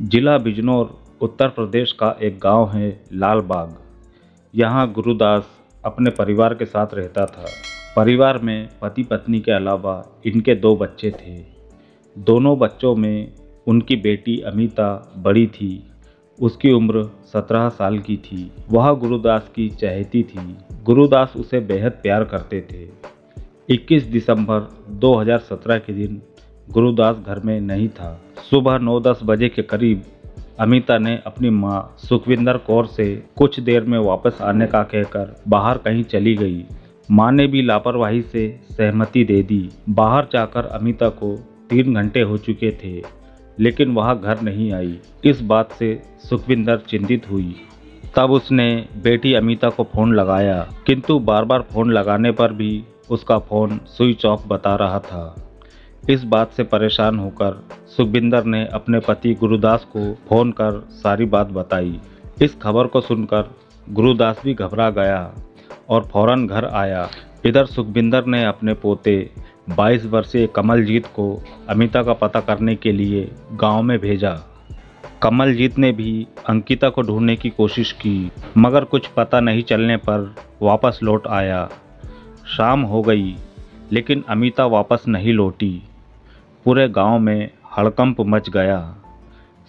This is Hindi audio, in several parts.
जिला बिजनौर, उत्तर प्रदेश का एक गाँव है लालबाग। यहाँ गुरुदास अपने परिवार के साथ रहता था। परिवार में पति पत्नी के अलावा इनके दो बच्चे थे। दोनों बच्चों में उनकी बेटी अमिता बड़ी थी। उसकी उम्र सत्रह साल की थी। वह गुरुदास की चहेती थी। गुरुदास उसे बेहद प्यार करते थे। 21 दिसंबर 2017 के दिन गुरुदास घर में नहीं था। सुबह 9-10 बजे के करीब अमिता ने अपनी माँ सुखविंदर कौर से कुछ देर में वापस आने का कहकर बाहर कहीं चली गई। माँ ने भी लापरवाही से सहमति दे दी। बाहर जाकर अमिता को तीन घंटे हो चुके थे, लेकिन वह घर नहीं आई। इस बात से सुखविंदर चिंतित हुई। तब उसने बेटी अमिता को फ़ोन लगाया, किंतु बार बार फ़ोन लगाने पर भी उसका फ़ोन स्विच ऑफ़ बता रहा था। इस बात से परेशान होकर सुखविंदर ने अपने पति गुरुदास को फ़ोन कर सारी बात बताई। इस खबर को सुनकर गुरुदास भी घबरा गया और फ़ौरन घर आया। इधर सुखविंदर ने अपने पोते 22 वर्षीय कमलजीत को अमिता का पता करने के लिए गाँव में भेजा। कमलजीत ने भी अंकिता को ढूँढने की कोशिश की, मगर कुछ पता नहीं चलने पर वापस लौट आया। शाम हो गई, लेकिन अमिता वापस नहीं लौटी। पूरे गाँव में हड़कंप मच गया।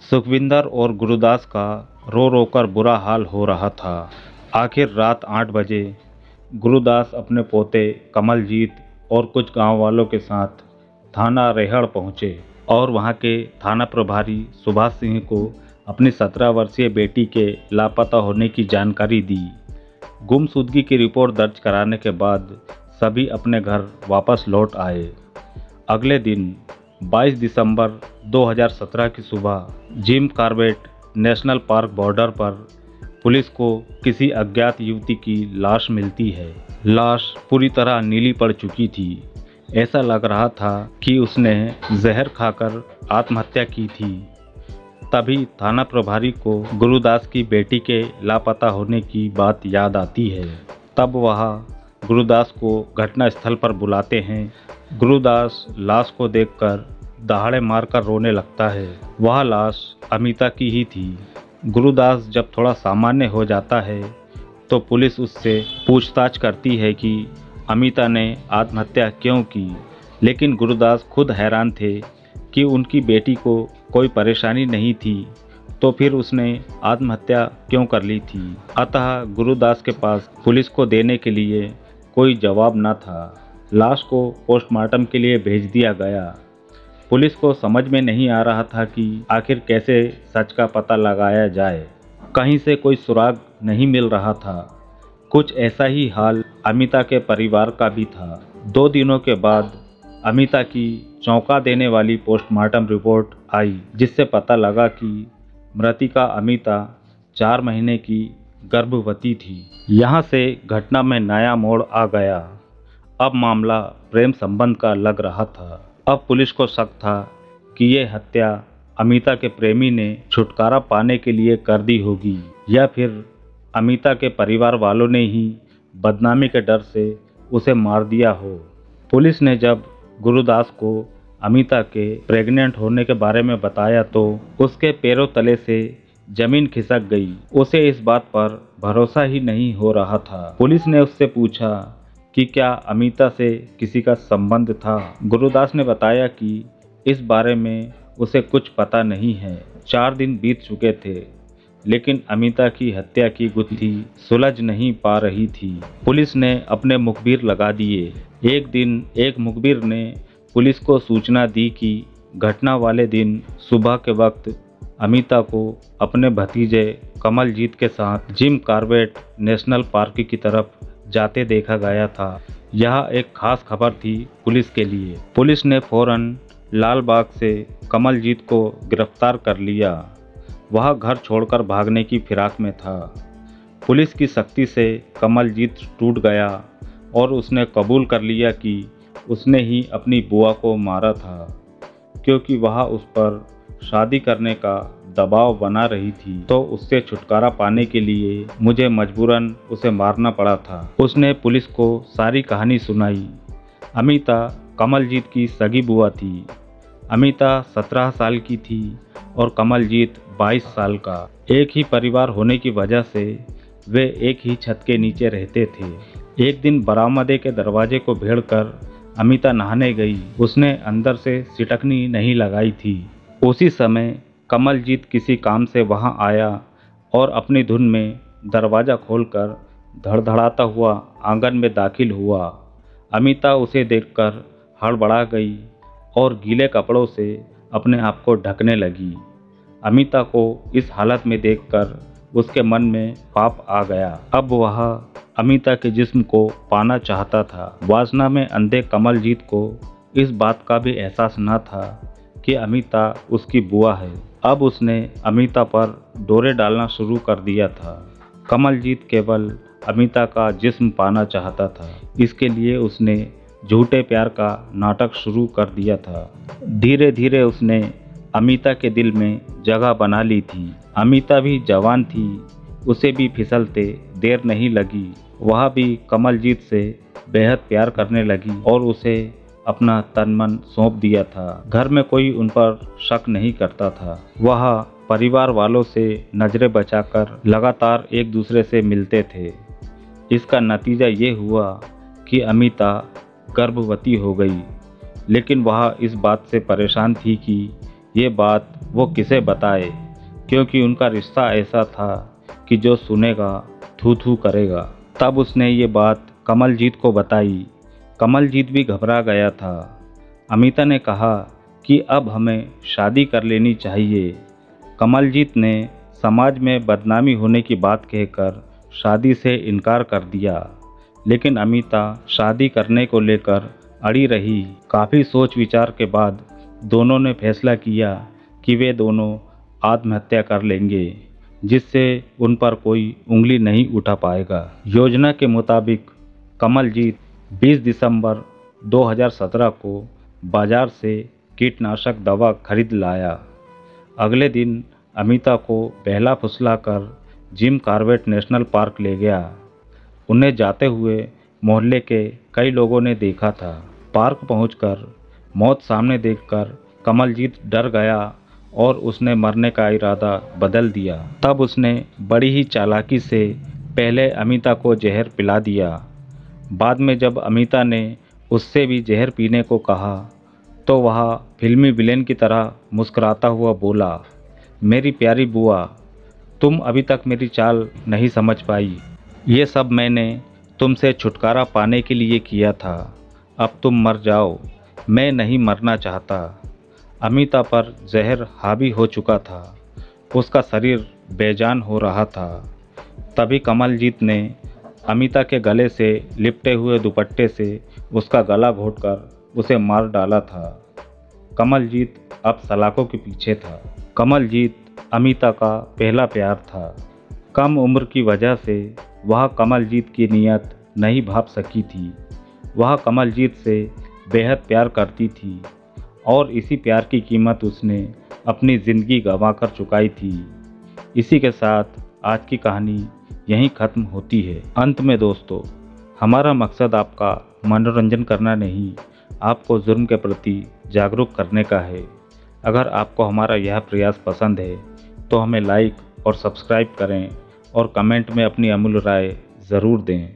सुखविंदर और गुरुदास का रो रो कर बुरा हाल हो रहा था। आखिर रात आठ बजे गुरुदास अपने पोते कमलजीत और कुछ गाँव वालों के साथ थाना रेहड़ पहुँचे और वहाँ के थाना प्रभारी सुभाष सिंह को अपनी सत्रह वर्षीय बेटी के लापता होने की जानकारी दी। गुमशुदगी की रिपोर्ट दर्ज कराने के बाद सभी अपने घर वापस लौट आए। अगले दिन 22 दिसंबर 2017 की सुबह, Jim Corbett national park border पर पुलिस को किसी अज्ञात युवती की लाश मिलती है। लाश पूरी तरह नीली पड़ चुकी थी। ऐसा लग रहा था कि उसने जहर खाकर आत्महत्या की थी। तभी थाना प्रभारी को गुरुदास की बेटी के लापता होने की बात याद आती है। तब वह गुरुदास को घटना स्थल पर बुलाते हैं। गुरुदास लाश को देखकर दहाड़े मारकर रोने लगता है। वह लाश अमिता की ही थी। गुरुदास जब थोड़ा सामान्य हो जाता है तो पुलिस उससे पूछताछ करती है कि अमिता ने आत्महत्या क्यों की? लेकिन गुरुदास खुद हैरान थे कि उनकी बेटी को कोई परेशानी नहीं थी तो फिर उसने आत्महत्या क्यों कर ली थी? अतः गुरुदास के पास पुलिस को देने के लिए कोई जवाब न था। लाश को पोस्टमार्टम के लिए भेज दिया गया। पुलिस को समझ में नहीं आ रहा था कि आखिर कैसे सच का पता लगाया जाए। कहीं से कोई सुराग नहीं मिल रहा था। कुछ ऐसा ही हाल अमिता के परिवार का भी था। दो दिनों के बाद अमिता की चौंका देने वाली पोस्टमार्टम रिपोर्ट आई, जिससे पता लगा कि मृतिका अमिता चार महीने की गर्भवती थी। यहाँ से घटना में नया मोड़ आ गया। अब मामला प्रेम संबंध का लग रहा था। अब पुलिस को शक था कि ये हत्या अमिता के प्रेमी ने छुटकारा पाने के लिए कर दी होगी, या फिर अमिता के परिवार वालों ने ही बदनामी के डर से उसे मार दिया हो। पुलिस ने जब गुरुदास को अमिता के प्रेग्नेंट होने के बारे में बताया तो उसके पैरों तले से ज़मीन खिसक गई। उसे इस बात पर भरोसा ही नहीं हो रहा था। पुलिस ने उससे पूछा कि क्या अमिता से किसी का संबंध था? गुरुदास ने बताया कि इस बारे में उसे कुछ पता नहीं है। चार दिन बीत चुके थे, लेकिन अमिता की हत्या की गुत्थी सुलझ नहीं पा रही थी। पुलिस ने अपने मुखबिर लगा दिए। एक दिन एक मुखबिर ने पुलिस को सूचना दी कि घटना वाले दिन सुबह के वक्त अमिता को अपने भतीजे कमलजीत के साथ जिम कार्बेट नेशनल पार्क की तरफ़ जाते देखा गया था। यह एक खास खबर थी पुलिस के लिए। पुलिस ने फ़ौरन लालबाग से कमलजीत को गिरफ़्तार कर लिया। वह घर छोड़कर भागने की फिराक में था। पुलिस की सख्ती से कमलजीत टूट गया और उसने कबूल कर लिया कि उसने ही अपनी बुआ को मारा था, क्योंकि वह उस पर शादी करने का दबाव बना रही थी तो उससे छुटकारा पाने के लिए मुझे मजबूरन उसे मारना पड़ा था। उसने पुलिस को सारी कहानी सुनाई। अमिता कमलजीत की सगी बुआ थी। अमिता सत्रह साल की थी और कमलजीत 22 साल का। एक ही परिवार होने की वजह से वे एक ही छत के नीचे रहते थे। एक दिन बरामदे के दरवाजे को भेड़कर अमिता नहाने गई। उसने अंदर से सिटकनी नहीं लगाई थी। उसी समय कमलजीत किसी काम से वहाँ आया और अपनी धुन में दरवाज़ा खोलकर धड़धड़ाता हुआ आँगन में दाखिल हुआ। अमिता उसे देखकर हड़बड़ा गई और गीले कपड़ों से अपने आप को ढकने लगी। अमिता को इस हालत में देखकर उसके मन में पाप आ गया। अब वह अमिता के जिस्म को पाना चाहता था। वासना में अंधे कमलजीत को इस बात का भी एहसास न था कि अमिता उसकी बुआ है। अब उसने अमिता पर डोरे डालना शुरू कर दिया था। कमलजीत केवल अमिता का जिस्म पाना चाहता था। इसके लिए उसने झूठे प्यार का नाटक शुरू कर दिया था। धीरे धीरे उसने अमिता के दिल में जगह बना ली थी। अमिता भी जवान थी। उसे भी फिसलते देर नहीं लगी। वह भी कमलजीत से बेहद प्यार करने लगी और उसे अपना तन मन सौंप दिया था। घर में कोई उन पर शक नहीं करता था। वह परिवार वालों से नज़रें बचाकर लगातार एक दूसरे से मिलते थे। इसका नतीजा ये हुआ कि अमिता गर्भवती हो गई, लेकिन वह इस बात से परेशान थी कि ये बात वो किसे बताए, क्योंकि उनका रिश्ता ऐसा था कि जो सुनेगा थू थू करेगा। तब उसने ये बात कमलजीत को बताई कमलजीत भी घबरा गया था। अमिता ने कहा कि अब हमें शादी कर लेनी चाहिए। कमलजीत ने समाज में बदनामी होने की बात कहकर शादी से इनकार कर दिया। लेकिन अमिता शादी करने को लेकर अड़ी रही। काफ़ी सोच विचार के बाद दोनों ने फैसला किया कि वे दोनों आत्महत्या कर लेंगे, जिससे उन पर कोई उंगली नहीं उठा पाएगा। योजना के मुताबिक कमलजीत 20 दिसंबर 2017 को बाज़ार से कीटनाशक दवा खरीद लाया। अगले दिन अमिता को बहला फुसला कर जिम कार्बेट नेशनल पार्क ले गया। उन्हें जाते हुए मोहल्ले के कई लोगों ने देखा था। पार्क पहुंचकर मौत सामने देखकर कमलजीत डर गया और उसने मरने का इरादा बदल दिया। तब उसने बड़ी ही चालाकी से पहले अमिता को जहर पिला दिया। बाद में जब अमिता ने उससे भी जहर पीने को कहा तो वह फिल्मी विलेन की तरह मुस्कुराता हुआ बोला, मेरी प्यारी बुआ, तुम अभी तक मेरी चाल नहीं समझ पाई। ये सब मैंने तुमसे छुटकारा पाने के लिए किया था। अब तुम मर जाओ। मैं नहीं मरना चाहता। अमिता पर जहर हावी हो चुका था। उसका शरीर बेजान हो रहा था। तभी कमलजीत ने अमिता के गले से लिपटे हुए दुपट्टे से उसका गला घोटकर उसे मार डाला था। कमलजीत अब सलाखों के पीछे था। कमलजीत अमिता का पहला प्यार था। कम उम्र की वजह से वह कमलजीत की नीयत नहीं भाप सकी थी। वह कमलजीत से बेहद प्यार करती थी और इसी प्यार की कीमत उसने अपनी ज़िंदगी गंवा कर चुकाई थी। इसी के साथ आज की कहानी यहीं ख़त्म होती है। अंत में दोस्तों, हमारा मकसद आपका मनोरंजन करना नहीं, आपको जुर्म के प्रति जागरूक करने का है। अगर आपको हमारा यह प्रयास पसंद है तो हमें लाइक और सब्सक्राइब करें और कमेंट में अपनी अमूल्य राय ज़रूर दें।